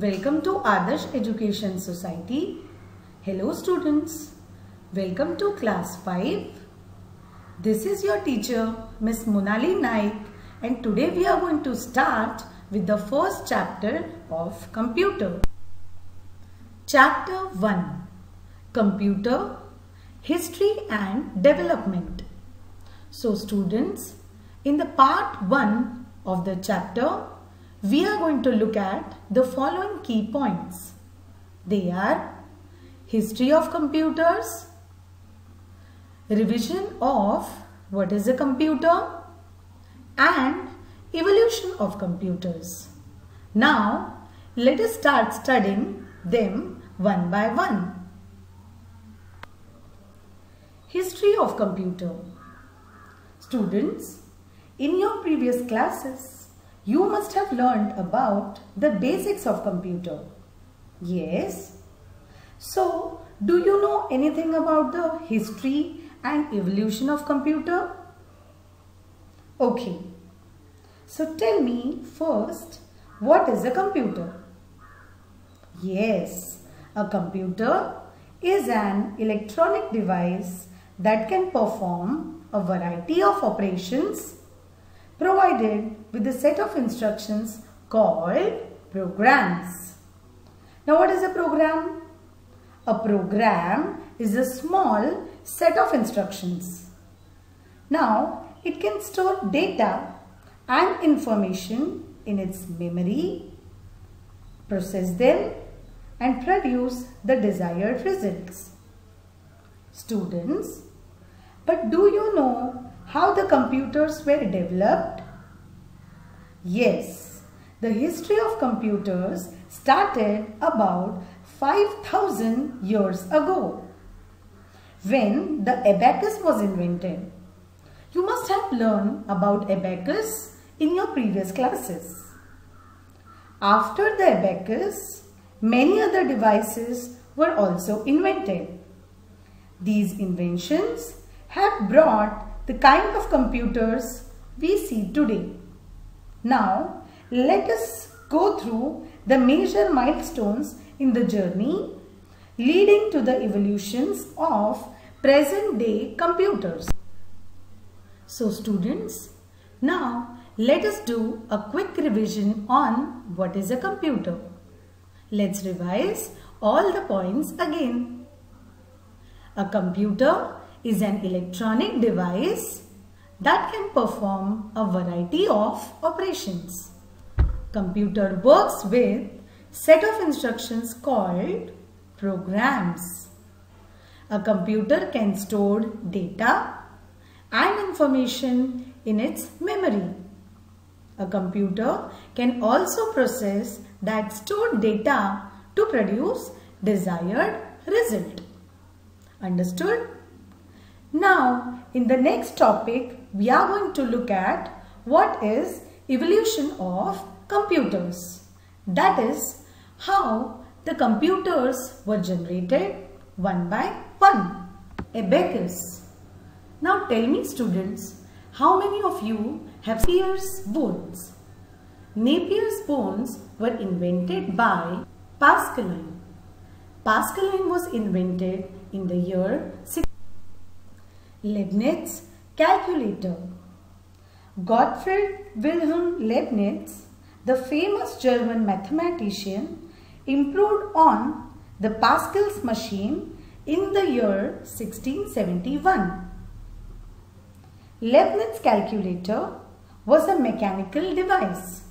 Welcome to Adarsh Education Society. Hello students. Welcome to class 5. This is your teacher Miss Monali Naik and today we are going to start with the first chapter of computer. Chapter 1 Computer History and Development. So students, in the part 1 of the chapter, we are going to look at the following key points. They are history of computers, revision of what is a computer and evolution of computers. Now, let us start studying them one by one. History of computer. Students, in your previous classes, you must have learned about the basics of computer. Yes? So, do you know anything about the history and evolution of computer? Okay. So tell me first, what is a computer? Yes, a computer is an electronic device that can perform a variety of operations provided with a set of instructions called programs. Now what is a program? A program is a small set of instructions. Now it can store data and information in its memory, process them and produce the desired results. Students, but do you know how the computers were developed? Yes, the history of computers started about 5000 years ago when the abacus was invented. You must have learned about abacus in your previous classes. After the abacus, many other devices were also invented. These inventions have brought the kind of computers we see today. Now, let us go through the major milestones in the journey leading to the evolutions of present day computers. So students, now let us do a quick revision on what is a computer. Let's revise all the points again. A computer is an electronic device that can perform a variety of operations. Computer works with set of instructions called programs. A computer can store data and information in its memory. A computer can also process that stored data to produce desired result. Understood? Now, in the next topic, we are going to look at what is evolution of computers. That is how the computers were generated one by one. Abacus. Now tell me students, how many of you have Napier's bones? Napier's bones were invented by Pascaline. Pascaline was invented in the year 6. Leibniz calculator. Gottfried Wilhelm Leibniz, the famous German mathematician, improved on the Pascal's machine in the year 1671. Leibniz calculator was a mechanical device.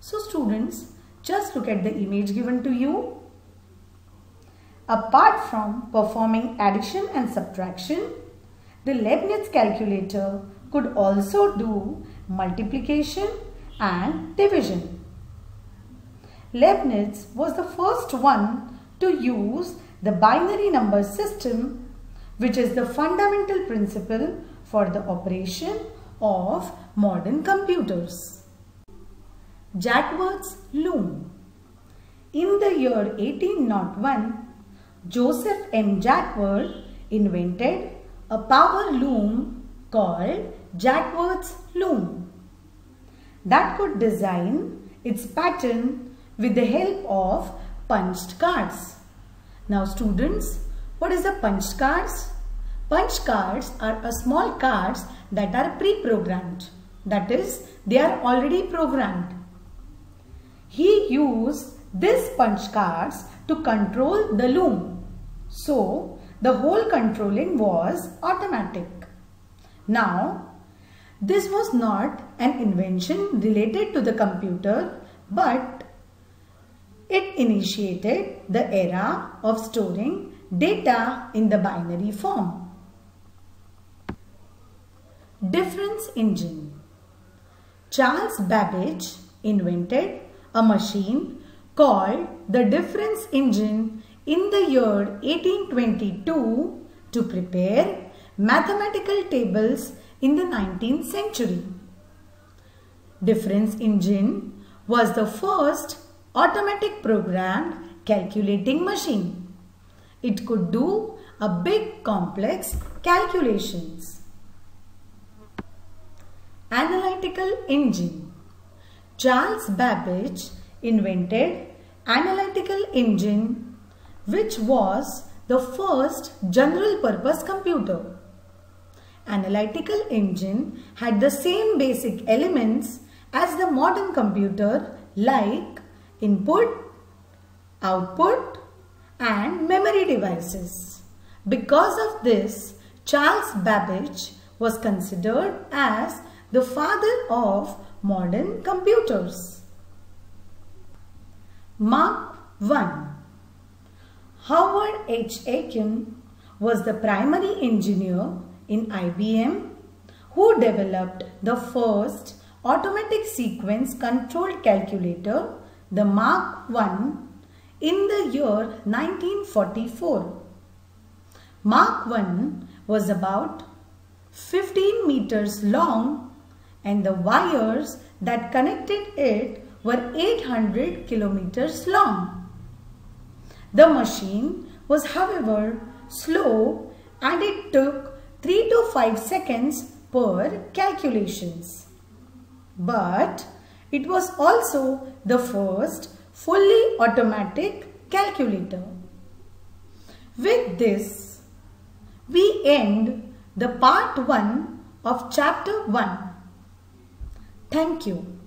So students, just look at the image given to you. Apart from performing addition and subtraction, the Leibniz calculator could also do multiplication and division. Leibniz was the first one to use the binary number system which is the fundamental principle for the operation of modern computers. Jacquard's loom. In the year 1801, Joseph M. Jacquard invented a power loom called Jacquard's loom that could design its pattern with the help of punched cards. Now students, what is the punched cards? Punch cards are a small cards that are pre-programmed. That is, they are already programmed. He used these punch cards to control the loom. So, the whole controlling was automatic. Now, this was not an invention related to the computer but it initiated the era of storing data in the binary form. Difference engine. Charles Babbage invented a machine called the difference engine in the year 1822 to prepare mathematical tables in the 19th century. Difference engine was the first automatic programmed calculating machine. It could do a big complex calculations. Analytical engine. Charles Babbage invented analytical engine which was the first general purpose computer. Analytical engine had the same basic elements as the modern computer like input, output and memory devices. Because of this, Charles Babbage was considered as the father of modern computers. Mark 1 Howard H. Aiken was the primary engineer in IBM who developed the first automatic sequence controlled calculator, the Mark I, in the year 1944. Mark I was about 15 meters long and the wires that connected it were 800 kilometers long. The machine was however slow and it took 3 to 5 seconds per calculations. But it was also the first fully automatic calculator. With this, we end the part 1 of chapter 1. Thank you.